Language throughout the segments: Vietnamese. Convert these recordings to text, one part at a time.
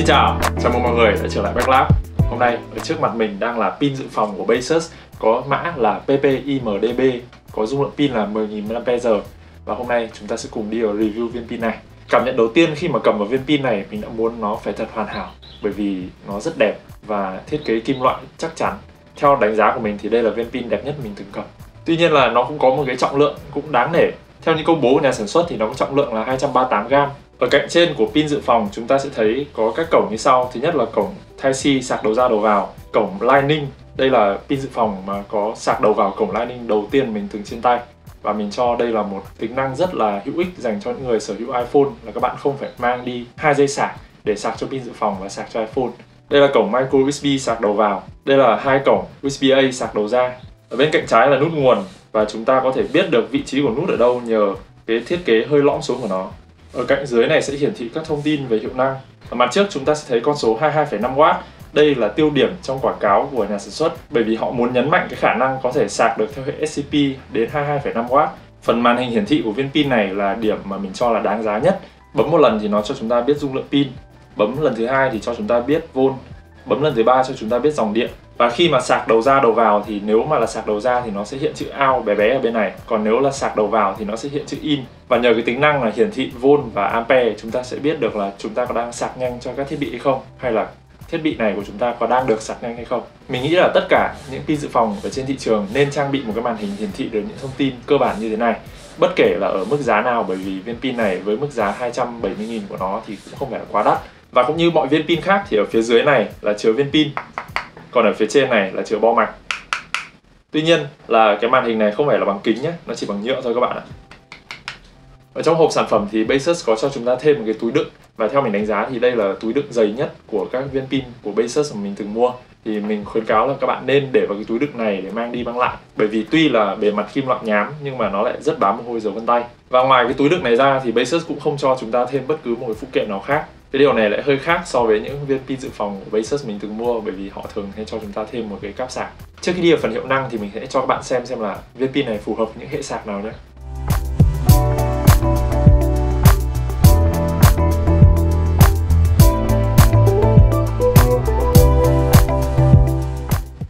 Xin chào, chào mừng mọi người đã trở lại Backlab Hôm nay ở trước mặt mình đang là pin dự phòng của Basis có mã là PPIMDB có dung lượng pin là 10.000 mAh. Và hôm nay chúng ta sẽ cùng đi vào review viên pin này. Cảm nhận đầu tiên khi mà cầm vào viên pin này mình đã muốn nó phải thật hoàn hảo bởi vì nó rất đẹp và thiết kế kim loại chắc chắn. Theo đánh giá của mình thì đây là viên pin đẹp nhất mình từng cầm. Tuy nhiên là nó cũng có một cái trọng lượng cũng đáng nể theo những công bố của nhà sản xuất thì nó có trọng lượng là 238g ở cạnh trên của pin dự phòng chúng ta sẽ thấy có các cổng như sau. Thứ nhất là cổng Type-C sạc đầu ra đầu vào, cổng Lightning. Đây là pin dự phòng mà có sạc đầu vào cổng Lightning đầu tiên mình từng trên tay. Và mình cho đây là một tính năng rất là hữu ích dành cho những người sở hữu iPhone là các bạn không phải mang đi hai dây sạc để sạc cho pin dự phòng và sạc cho iPhone. Đây là cổng micro USB sạc đầu vào. Đây là hai cổng USB-A sạc đầu ra. Ở bên cạnh trái là nút nguồn và chúng ta có thể biết được vị trí của nút ở đâu nhờ cái thiết kế hơi lõm xuống của nó. Ở cạnh dưới này sẽ hiển thị các thông tin về hiệu năng. Ở mặt trước chúng ta sẽ thấy con số 22,5W. Đây là tiêu điểm trong quảng cáo của nhà sản xuất bởi vì họ muốn nhấn mạnh cái khả năng có thể sạc được theo hệ SCP đến 22,5W. Phần màn hình hiển thị của viên pin này là điểm mà mình cho là đáng giá nhất. Bấm một lần thì nó cho chúng ta biết dung lượng pin. Bấm lần thứ hai thì cho chúng ta biết volt. Bấm lần thứ ba cho chúng ta biết dòng điện. Và khi mà sạc đầu ra đầu vào thì nếu mà là sạc đầu ra thì nó sẽ hiện chữ out bé bé ở bên này. Còn nếu là sạc đầu vào thì nó sẽ hiện chữ in. Và nhờ cái tính năng là hiển thị volt và ampere, chúng ta sẽ biết được là chúng ta có đang sạc nhanh cho các thiết bị hay không, hay là thiết bị này của chúng ta có đang được sạc nhanh hay không. Mình nghĩ là tất cả những pin dự phòng ở trên thị trường nên trang bị một cái màn hình hiển thị được những thông tin cơ bản như thế này. Bất kể là ở mức giá nào, bởi vì viên pin này với mức giá 270.000 của nó thì cũng không phải là quá đắt và cũng như mọi viên pin khác thì ở phía dưới này là chứa viên pin. Còn ở phía trên này là chứa bo mạch. Tuy nhiên là cái màn hình này không phải là bằng kính nhé, nó chỉ bằng nhựa thôi các bạn ạ. Ở trong hộp sản phẩm thì Basis có cho chúng ta thêm một cái túi đựng. Và theo mình đánh giá thì đây là túi đựng dày nhất của các viên pin của Basis mà mình từng mua. Thì mình khuyến cáo là các bạn nên để vào cái túi đựng này để mang đi mang lại. Bởi vì tuy là bề mặt kim loại nhám, nhưng mà nó lại rất bám mồ hôi dấu vân tay. Và ngoài cái túi đựng này ra thì Basis cũng không cho chúng ta thêm bất cứ một cái phụ kiện nào khác cái điều này lại hơi khác so với những viên pin dự phòng của Basis mình từng mua bởi vì họ thường hay cho chúng ta thêm một cái cáp sạc. Trước khi đi vào phần hiệu năng thì mình sẽ cho các bạn xem xem là viên pin này phù hợp với những hệ sạc nào nhé.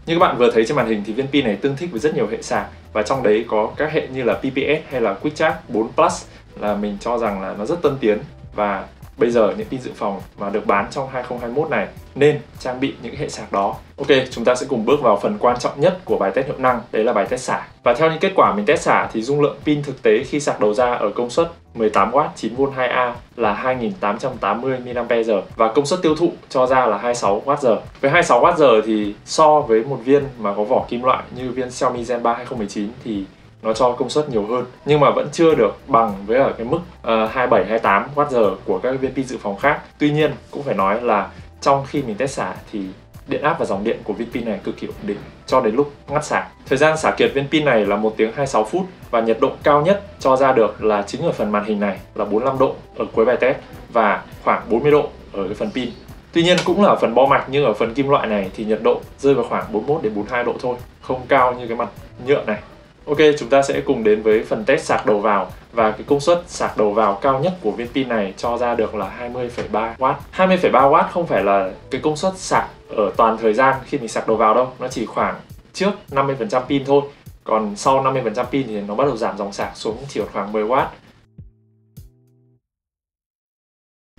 Như các bạn vừa thấy trên màn hình thì viên pin này tương thích với rất nhiều hệ sạc và trong đấy có các hệ như là PPS hay là Quick Charge 4 Plus là mình cho rằng là nó rất tân tiến và bây giờ những pin dự phòng mà được bán trong 2021 này nên trang bị những hệ sạc đó. Ok, chúng ta sẽ cùng bước vào phần quan trọng nhất của bài test hiệu năng, đấy là bài test xả. Và theo những kết quả mình test xả thì dung lượng pin thực tế khi sạc đầu ra ở công suất 18W 9V 2A là 2880 mAh và công suất tiêu thụ cho ra là 26Wh. Với 26Wh thì so với một viên mà có vỏ kim loại như viên Xiaomi Zen 3 2019 thì nó cho công suất nhiều hơn nhưng mà vẫn chưa được bằng với ở cái mức uh, 27 28 Wh của các viên pin dự phòng khác. Tuy nhiên cũng phải nói là trong khi mình test xả thì điện áp và dòng điện của viên pin này cực kỳ ổn định cho đến lúc ngắt sạc. Thời gian xả kiệt viên pin này là 1 tiếng 26 phút và nhiệt độ cao nhất cho ra được là chính ở phần màn hình này là 45 độ ở cuối bài test và khoảng 40 độ ở cái phần pin. Tuy nhiên cũng là ở phần bo mạch nhưng ở phần kim loại này thì nhiệt độ rơi vào khoảng 41 đến 42 độ thôi, không cao như cái mặt nhựa này. Ok, chúng ta sẽ cùng đến với phần test sạc đầu vào và cái công suất sạc đầu vào cao nhất của viên pin này cho ra được là 20,3W. 20,3W không phải là cái công suất sạc ở toàn thời gian khi mình sạc đầu vào đâu, nó chỉ khoảng trước 50% pin thôi. Còn sau 50% pin thì nó bắt đầu giảm dòng sạc xuống chỉ khoảng 10W.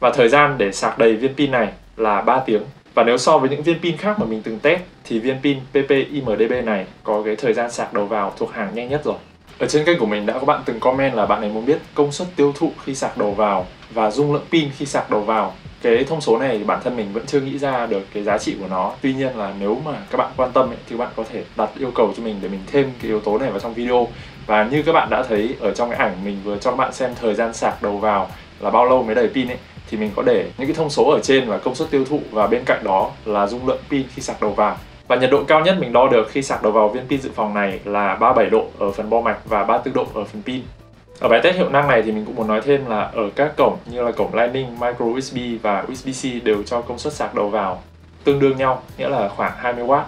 Và thời gian để sạc đầy viên pin này là 3 tiếng và nếu so với những viên pin khác mà mình từng test thì viên pin PPIMDB này có cái thời gian sạc đầu vào thuộc hàng nhanh nhất rồi. Ở trên kênh của mình đã có bạn từng comment là bạn ấy muốn biết công suất tiêu thụ khi sạc đầu vào và dung lượng pin khi sạc đầu vào. Cái thông số này thì bản thân mình vẫn chưa nghĩ ra được cái giá trị của nó. Tuy nhiên là nếu mà các bạn quan tâm ấy, thì các bạn có thể đặt yêu cầu cho mình để mình thêm cái yếu tố này vào trong video. Và như các bạn đã thấy ở trong cái ảnh mình vừa cho các bạn xem thời gian sạc đầu vào là bao lâu mới đầy pin ấy thì mình có để những cái thông số ở trên và công suất tiêu thụ và bên cạnh đó là dung lượng pin khi sạc đầu vào. Và nhiệt độ cao nhất mình đo được khi sạc đầu vào viên pin dự phòng này là 37 độ ở phần bo mạch và 34 độ ở phần pin. Ở bài test hiệu năng này thì mình cũng muốn nói thêm là ở các cổng như là cổng Lightning, Micro USB và USB-C đều cho công suất sạc đầu vào tương đương nhau, nghĩa là khoảng 20W.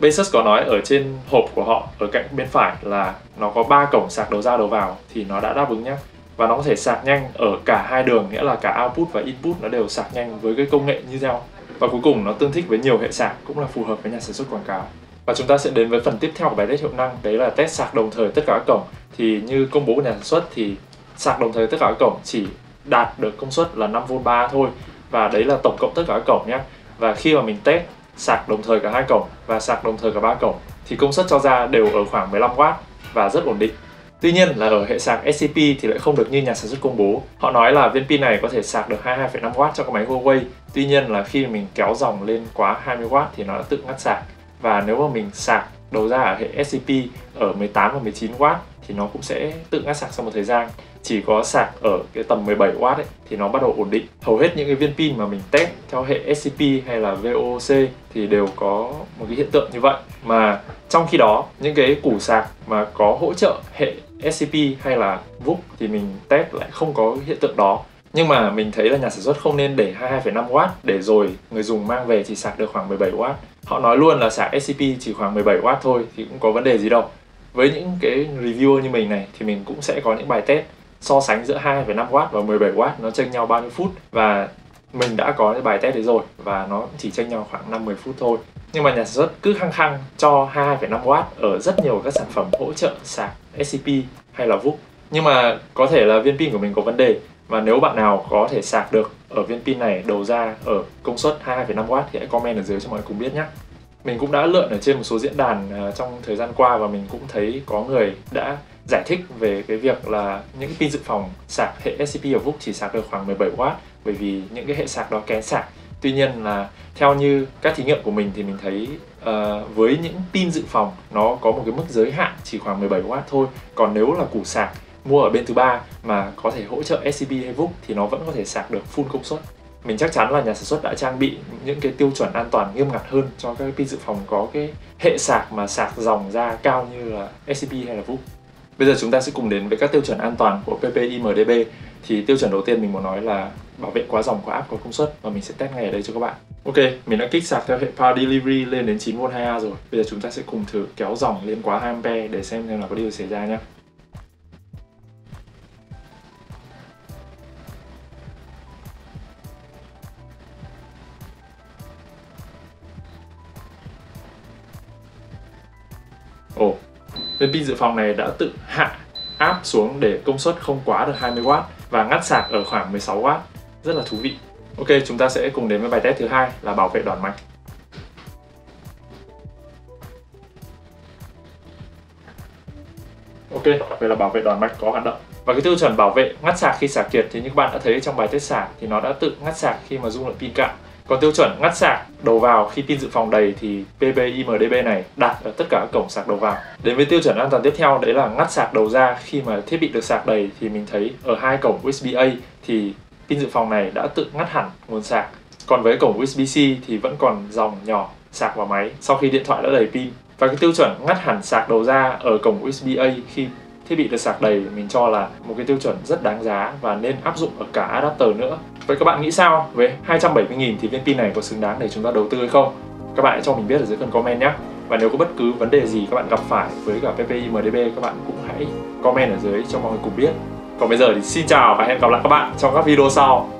Basis có nói ở trên hộp của họ ở cạnh bên phải là nó có 3 cổng sạc đầu ra đầu vào thì nó đã đáp ứng nhé và nó có thể sạc nhanh ở cả hai đường, nghĩa là cả output và input nó đều sạc nhanh với cái công nghệ như nhau. Và cuối cùng nó tương thích với nhiều hệ sạc cũng là phù hợp với nhà sản xuất quảng cáo. Và chúng ta sẽ đến với phần tiếp theo của bài test hiệu năng, đấy là test sạc đồng thời tất cả các cổng. Thì như công bố của nhà sản xuất thì sạc đồng thời tất cả các cổng chỉ đạt được công suất là 5V 3 thôi. Và đấy là tổng cộng tất cả các cổng nhé. Và khi mà mình test sạc đồng thời cả hai cổng và sạc đồng thời cả ba cổng thì công suất cho ra đều ở khoảng 15W và rất ổn định. Tuy nhiên là ở hệ sạc SCP thì lại không được như nhà sản xuất công bố. Họ nói là viên pin này có thể sạc được 22,5W cho các máy Huawei. Tuy nhiên là khi mình kéo dòng lên quá 20W thì nó đã tự ngắt sạc. Và nếu mà mình sạc đầu ra ở hệ SCP ở 18 và 19W thì nó cũng sẽ tự ngắt sạc sau một thời gian chỉ có sạc ở cái tầm 17W ấy, thì nó bắt đầu ổn định. Hầu hết những cái viên pin mà mình test theo hệ SCP hay là VOC thì đều có một cái hiện tượng như vậy. Mà trong khi đó những cái củ sạc mà có hỗ trợ hệ SCP hay là VOOC thì mình test lại không có hiện tượng đó. Nhưng mà mình thấy là nhà sản xuất không nên để 22,5W để rồi người dùng mang về chỉ sạc được khoảng 17W họ nói luôn là sạc SCP chỉ khoảng 17W thôi thì cũng có vấn đề gì đâu. Với những cái reviewer như mình này thì mình cũng sẽ có những bài test so sánh giữa 2,5W và 17W nó chênh nhau bao nhiêu phút? Và mình đã có cái bài test đấy rồi và nó chỉ chênh nhau khoảng 5-10 phút thôi. Nhưng mà nhà sản xuất cứ khăng khăng cho 2,5W ở rất nhiều các sản phẩm hỗ trợ sạc SCP hay là VUC nhưng mà có thể là viên pin của mình có vấn đề và nếu bạn nào có thể sạc được ở viên pin này đầu ra ở công suất 2,5W thì hãy comment ở dưới cho mọi người cùng biết nhé mình cũng đã lượn ở trên một số diễn đàn à, trong thời gian qua và mình cũng thấy có người đã giải thích về cái việc là những cái pin dự phòng sạc hệ SCP ở VOOC chỉ sạc được khoảng 17W bởi vì những cái hệ sạc đó kén sạc tuy nhiên là theo như các thí nghiệm của mình thì mình thấy uh, với những pin dự phòng nó có một cái mức giới hạn chỉ khoảng 17W thôi còn nếu là củ sạc mua ở bên thứ ba mà có thể hỗ trợ SCP hay VOOC thì nó vẫn có thể sạc được full công suất mình chắc chắn là nhà sản xuất đã trang bị những cái tiêu chuẩn an toàn nghiêm ngặt hơn cho các pin dự phòng có cái hệ sạc mà sạc dòng ra cao như là SCP hay là VOOC. Bây giờ chúng ta sẽ cùng đến với các tiêu chuẩn an toàn của PPIMDB thì tiêu chuẩn đầu tiên mình muốn nói là bảo vệ quá dòng quá áp có công suất và mình sẽ test ngay ở đây cho các bạn. Ok, mình đã kích sạc theo hệ Power Delivery lên đến 9V 2A rồi. Bây giờ chúng ta sẽ cùng thử kéo dòng lên quá 2A để xem xem là có điều xảy ra nhé. Ồ, oh, Viên pin dự phòng này đã tự hạ áp xuống để công suất không quá được 20W và ngắt sạc ở khoảng 16W. Rất là thú vị. Ok, chúng ta sẽ cùng đến với bài test thứ hai là bảo vệ đoàn mạch. Ok, vậy là bảo vệ đoàn mạch có hoạt động. Và cái tiêu chuẩn bảo vệ ngắt sạc khi sạc kiệt thì như các bạn đã thấy trong bài test sạc thì nó đã tự ngắt sạc khi mà dung lượng pin cạn. Còn tiêu chuẩn ngắt sạc, đầu vào khi pin dự phòng đầy thì PPIMDB này đạt ở tất cả các cổng sạc đầu vào. Đến với tiêu chuẩn an toàn tiếp theo, đấy là ngắt sạc đầu ra khi mà thiết bị được sạc đầy thì mình thấy ở hai cổng USB-A thì pin dự phòng này đã tự ngắt hẳn nguồn sạc. Còn với cổng USB-C thì vẫn còn dòng nhỏ sạc vào máy sau khi điện thoại đã đầy pin. Và cái tiêu chuẩn ngắt hẳn sạc đầu ra ở cổng USB-A khi thiết bị được sạc đầy, mình cho là một cái tiêu chuẩn rất đáng giá và nên áp dụng ở cả adapter nữa. Vậy các bạn nghĩ sao? Với 270.000 thì viên pin này có xứng đáng để chúng ta đầu tư hay không? Các bạn hãy cho mình biết ở dưới phần comment nhé. Và nếu có bất cứ vấn đề gì các bạn gặp phải với cả PPI MDB các bạn cũng hãy comment ở dưới cho mọi người cùng biết. Còn bây giờ thì xin chào và hẹn gặp lại các bạn trong các video sau.